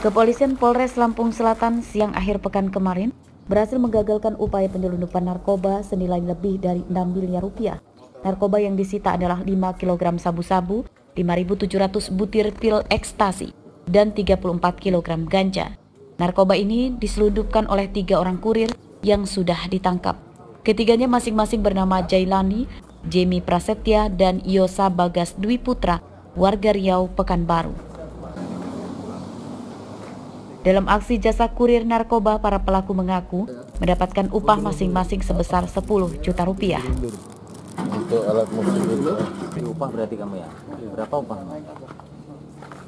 Kepolisian Polres Lampung Selatan siang akhir pekan kemarin berhasil menggagalkan upaya penyelundupan narkoba senilai lebih dari 6 miliar rupiah. Narkoba yang disita adalah 5 kg sabu-sabu, 5.700 butir pil ekstasi, dan 34 kg ganja. Narkoba ini diselundupkan oleh tiga orang kurir yang sudah ditangkap. Ketiganya masing-masing bernama Jailani, Jamie Prasetya, dan Yosa Bagas Dwi Putra, warga Riau, Pekanbaru. Dalam aksi jasa kurir narkoba, para pelaku mengaku mendapatkan upah masing-masing sebesar 10 juta rupiah. Untuk alat musik itu upah berarti kamu ya? Berapa upah?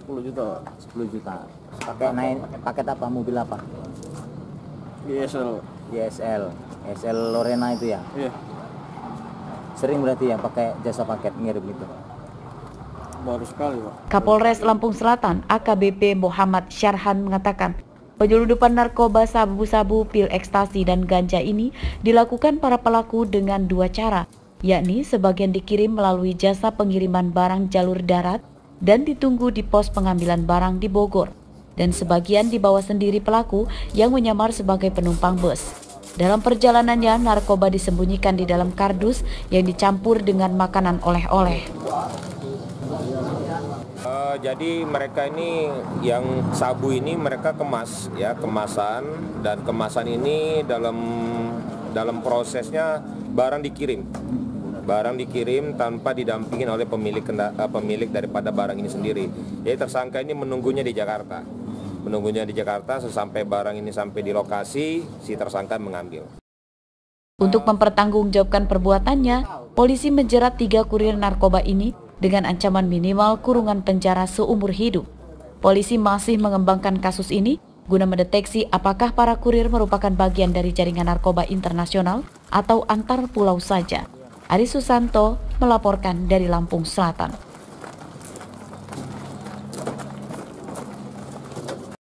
10 juta 10 juta. Pakai naik paket apa? Mobil apa? GSL. ISL. ISL Lorena itu ya? Iya, Sering berarti ya pakai jasa paket ngirim gitu. Baru sekali, Pak. Kapolres Lampung Selatan AKBP Muhammad Syarhan mengatakan penyelundupan narkoba sabu-sabu, pil ekstasi, dan ganja ini dilakukan para pelaku dengan dua cara, yakni sebagian dikirim melalui jasa pengiriman barang jalur darat dan ditunggu di pos pengambilan barang di Bogor, dan sebagian dibawa sendiri pelaku yang menyamar sebagai penumpang bus. Dalam perjalanannya, narkoba disembunyikan di dalam kardus yang dicampur dengan makanan oleh-oleh. Eh, jadi mereka ini yang sabu ini mereka kemas ya kemasan. Dan kemasan ini dalam dalam prosesnya barang dikirim. Barang dikirim tanpa didampingin oleh pemilik eh, pemilik daripada barang ini sendiri. Jadi tersangka ini menunggunya di Jakarta. Menunggunya di Jakarta sesampai barang ini sampai di lokasi si tersangka mengambil. Untuk mempertanggungjawabkan perbuatannya, polisi menjerat tiga kurir narkoba ini dengan ancaman minimal kurungan penjara seumur hidup. Polisi masih mengembangkan kasus ini guna mendeteksi apakah para kurir merupakan bagian dari jaringan narkoba internasional atau antar pulau saja. Ari Susanto melaporkan dari Lampung Selatan.